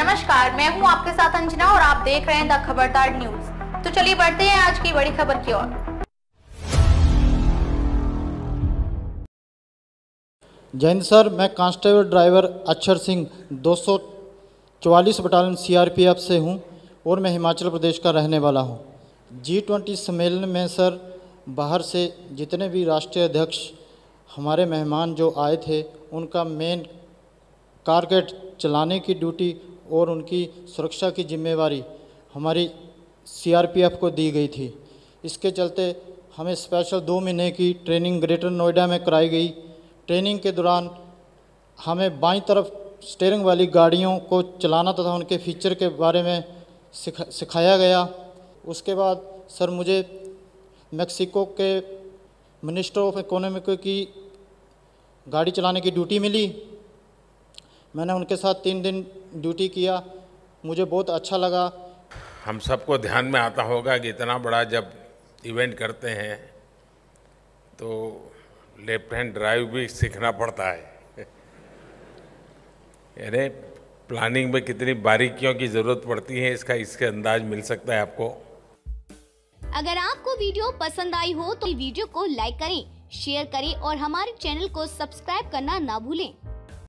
नमस्कार, मैं हूँ आपके साथ अंजना और आप देख रहे हैं द खबरदार न्यूज़। तो चलिए बढ़ते हैं आज की बड़ी खबर की ओर। जैन सर, मैं कांस्टेबल ड्राइवर अक्षर सिंह, दो सौ चवालीस बटालियन सीआरपीएफ से हूँ और मैं हिमाचल प्रदेश का रहने वाला हूँ। जी ट्वेंटी सम्मेलन में सर, बाहर से जितने भी राष्ट्रीय अध्यक्ष, हमारे मेहमान जो आए थे, उनका मेन कारकेट चलाने की ड्यूटी और उनकी सुरक्षा की जिम्मेवारी हमारी सीआरपीएफ को दी गई थी। इसके चलते हमें स्पेशल दो महीने की ट्रेनिंग ग्रेटर नोएडा में कराई गई। ट्रेनिंग के दौरान हमें बाईं तरफ़ स्टेयरिंग वाली गाड़ियों को चलाना तथा उनके फीचर के बारे में सिखा, सिखाया गया। उसके बाद सर मुझे मेक्सिको के मिनिस्टर ऑफ़ इकोनॉमिक की गाड़ी चलाने की ड्यूटी मिली। मैंने उनके साथ तीन दिन ड्यूटी किया मुझे बहुत अच्छा लगा। हम सबको ध्यान में आता होगा कि इतना बड़ा जब इवेंट करते हैं तो लेफ़्ट हैंड ड्राइव भी सीखना पड़ता है। यानी प्लानिंग में कितनी बारीकियों की ज़रूरत पड़ती है इसका इसके अंदाज मिल सकता है आपको। अगर आपको वीडियो पसंद आई हो तो वीडियो को लाइक करें शेयर करें और हमारे चैनल को सब्सक्राइब करना ना भूलें।